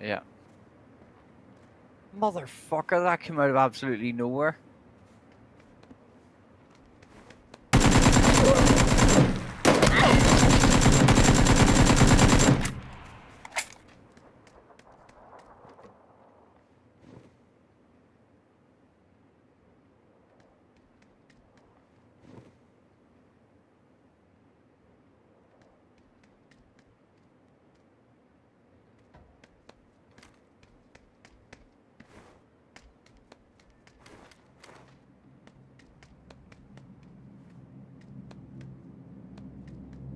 Yeah. Motherfucker, that came out of absolutely nowhere.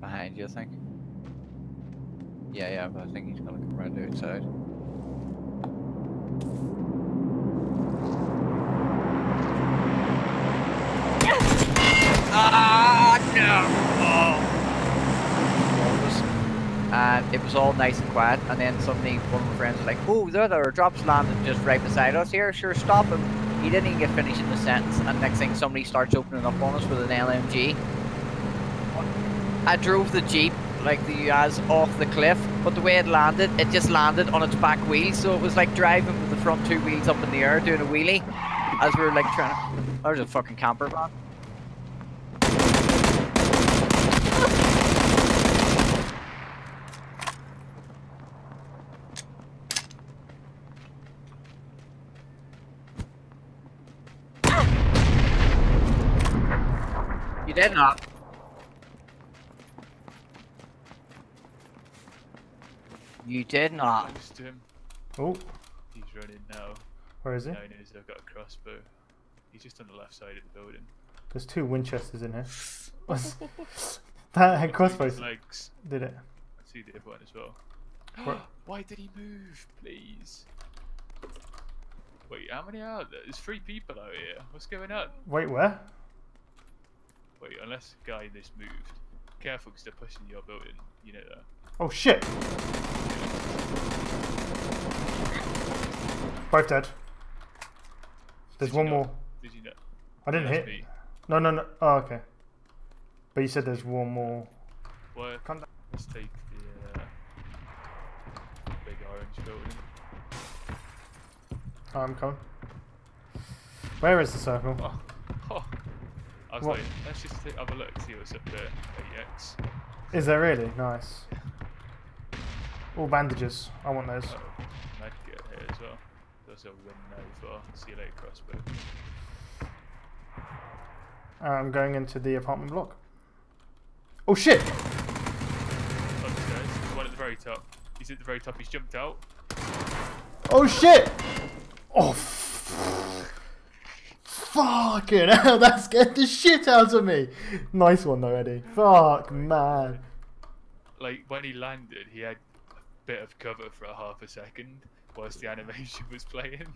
Behind you, I think. Yeah, yeah, but I think he's gonna come around the outside. Ah, no! And it was all nice and quiet, and then suddenly one of my friends was like, Oh, there, there, a drop's landed just right beside us here, sure, stop him. He didn't even get finished in the sentence, and next thing somebody starts opening up on us with an LMG. I drove the Jeep, like the as off the cliff, but the way it landed, it just landed on its back wheels, so it was like driving with the front two wheels up in the air, doing a wheelie, as we were like trying to... There's a fucking camper van. You did not. You did not. To him. Oh, He's running now. where is he? Now he knows I've got a crossbow. He's just on the left side of the building. There's two Winchesters in here. That had crossbows. Legs. Did it? I see the other one as well. Why did he move, please? Wait, how many are there? There's three people out here. What's going on? Wait, where? Wait, unless the guy in this moved. Careful, because they're pushing your building. You know that. Oh shit! Both dead. There's Did one more. Did you know? I didn't hit. me. No, no, no. Oh, okay. But you said there's one more. Well, Come down. let's take the uh, big orange building. Oh, I'm coming. Where is the circle? Oh. I was What? like, let's just have a look, see what's up there. AX. Is there really? Nice. All bandages. I want those. Oh, medkit here as well. There's a win now for see you later crossbow. I'm going into the apartment block. Oh shit! Upstairs, there's one at the very top. He's at the very top, he's jumped out. Oh shit! Oh. Fucking hell! That scared the shit out of me. Nice one though, Eddie. Fuck man. Like, when he landed, he had a bit of cover for a half a second whilst the animation was playing.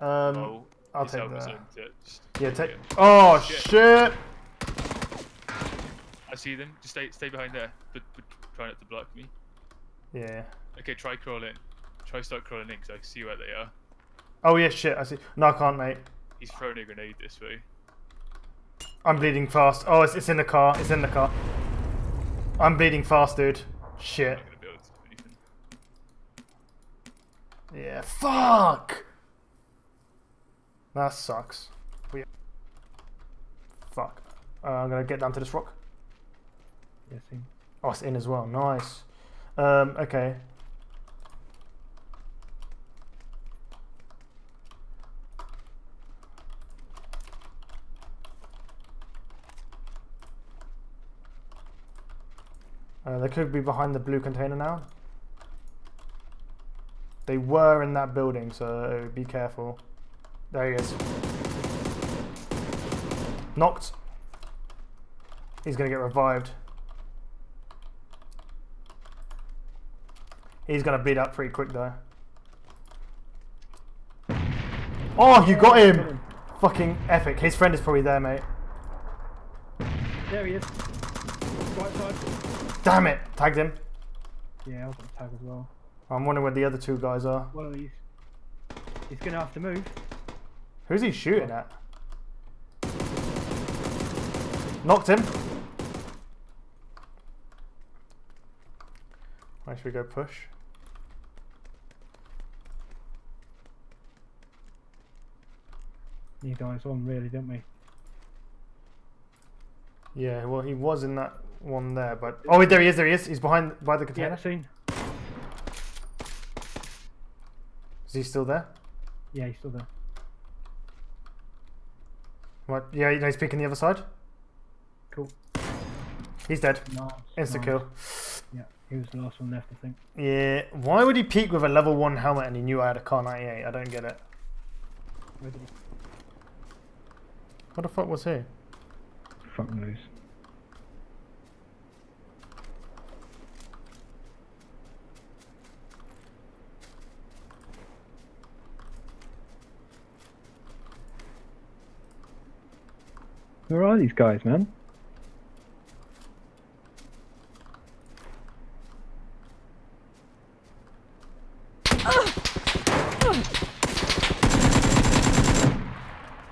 Um, oh, I'll take that. Yeah, take. Oh Shit. shit! I see them. Just stay, stay behind there, but, but try not to block me. Yeah. Okay, try crawling. Try start crawling in because I see where they are. Oh yeah, shit. I see. No, I can't, mate. He's throwing a grenade this way. I'm bleeding fast. Oh, it's, it's in the car. It's in the car. I'm bleeding fast, dude. Shit. I'm gonna be able to do anything. Yeah. Fuck. That sucks. We. Fuck. Uh, I'm gonna get down to this rock. Yeah. Oh, it's in as well. Nice. Um. Okay. Uh, they could be behind the blue container now. They were in that building, so be careful. There he is. Knocked. He's gonna get revived. He's gonna beat up pretty quick though. Oh, you got him! Fucking epic. His friend is probably there, mate. There he is. Right side. Damn it! Tagged him. Yeah, I was going tag as well. I'm wondering where the other two guys are. Well, he's, he's going to have to move. Who's he shooting at? Knocked him. Where should we go push? Need eyes on really, don't we? Yeah, well he was in that one there, but oh, wait, there he is. There he is. He's behind by the Yeah, container. seen. Is he still there? Yeah, he's still there. What? Yeah, no, he's peeking the other side. Cool. He's dead. Nice. Insta nice. kill. Yeah, he was the last one left, I think. Yeah. Why would he peek with a level one helmet and he knew I had a Kar 98? I don't get it. Where did he? What the fuck was he? Fuck knows. Where are these guys, man?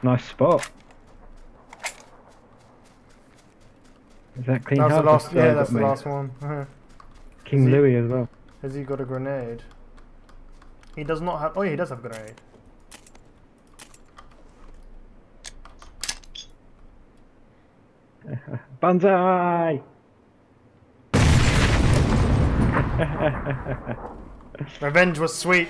Nice spot. Is that clean That was the last. Yeah, that's the last one. King he- Louis as well. Has he got a grenade? He does not have. Oh, yeah, he does have a grenade. Banzai! Revenge was sweet.